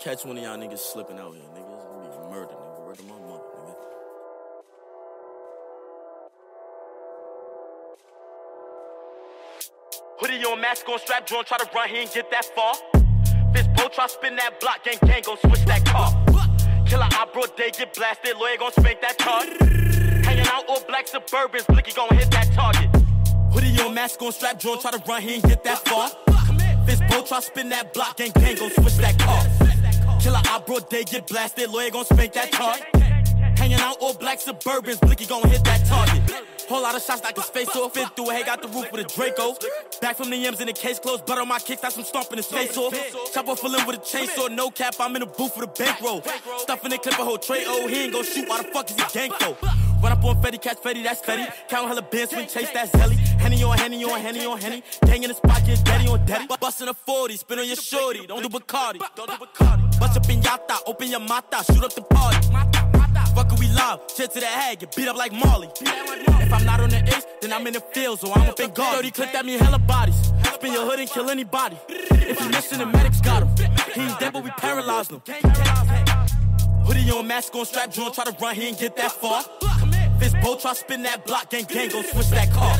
Catch one of y'all niggas slipping out here, nigga. It's gonna be murder, nigga. Word to my mother, nigga. Hoodie on, mask on, strap joint, try to run, he ain't get that far. Fist blow, try spin that block, gang gang, gon' switch that car. Killer op, bro, day get blasted, lawyer gon' spank that card. Hanging out all black suburbans, blicky gon' hit that target. Hoodie on, mask on, strap joint, try to run, he ain't get that far. Fist blow, try spin that block, gang gang, gon' switch that car. Killer op, bro, they get blasted, lawyer gon' spank that card. Hanging out all black suburbans, blicky gon' hit that target. Whole lot of shots like his face off. Fit through a got the roof with a Draco. Back from the M's in the case closed. Butt on my kicks, that's some stomping his face off. Chopper full in with a chainsaw, no cap. I'm in the booth with a bankroll. Stuffing the clip a whole tray. Oh, he ain't gon' shoot. Why the fuck is he gang for? Run up on Fetty, catch Fetty, that's Fetty. Count hella bins, when chase that Zelly. Henny on Henny on Henny on Henny. Gang in the spot, get daddy on daddy. Bustin' a 40, spin on your shorty. Don't do Bacardi. Don't do Bacardi. Bust up in Yata, open your mata, shoot up the party. Fuck we live, shit to the head, get beat up like Marley. If I'm not on the ace, then I'm in the field, so I'm up in guard. 30 clip that mean hella bodies. Spin your hood and kill anybody. If you listen, the medics got him. He ain't dead, but we paralyzed him. Hoodie on, mask on, strap joint, try to run, he ain't get that far. Fist bow, try spin that block, gang gang, gon' switch that car.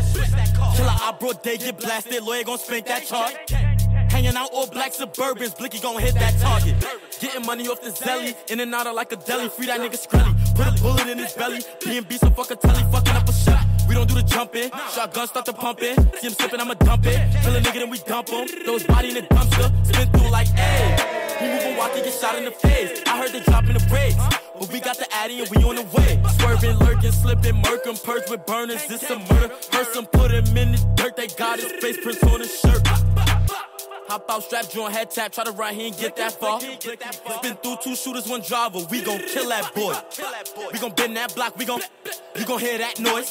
Killer, I brought day, get blasted, lawyer gon' spank that charge. Hanging out all black suburbans, Blicky gon' hit that target. Getting money off the zelly, in and out of like a deli. Free that nigga Skrelly, put a bullet in his belly. B&B so fuck a telly, fucking up a shot. We don't do the jumping, shotgun start to pumping. See him slipping, I'ma dump it. Kill a nigga, then we dump him. Throw his body in the dumpster, spin through like, ayy. He moving, walking, get shot in the face. I heard they dropping the brakes, but we got the addy and we on the way. Swerving, lurking, slipping, murking, purge with burners. This a murder. Person put him in the dirt, they got his face prints on his shirt. Hop out, strap joint, head tap, try to run, he ain't get that far. Spin through two shooters, one driver, we gon' kill that boy. We gon' bend that block, we gon' you gon' hear that noise.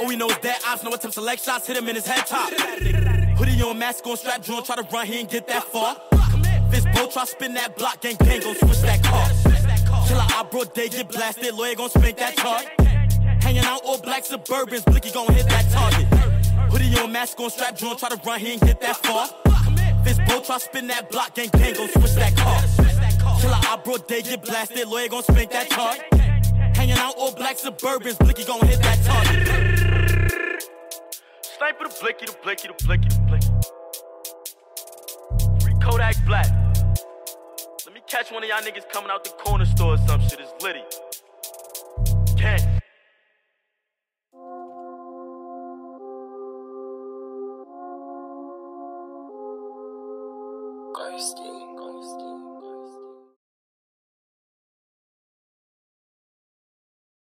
All we know is that ops, no attempt select shots, hit him in his head top. Hoodie on, mask on, strap joint, try to run, he ain't get that far. This bow, try spin that block, gang gang, gon' switch that car. Killer, I brought day, get blasted, lawyer gon' spank that chart. Hanging out all black suburbans, Blicky gon' hit that target. Hoodie on, mask on, strap joint, try to run, he ain't get that far. Fist bow, try spin that block, gang gang, gon' switch that car. Killer, I brought day, get blasted, lawyer gon' spank that chart. Hanging out all black suburbans, Blicky gon' hit that target. Sniper the blicky, the blicky, the blicky, the blicky. Free Kodak Black. Let me catch one of y'all niggas coming out the corner store or some shit. It's litty. Gang. Ghosty, ghosty.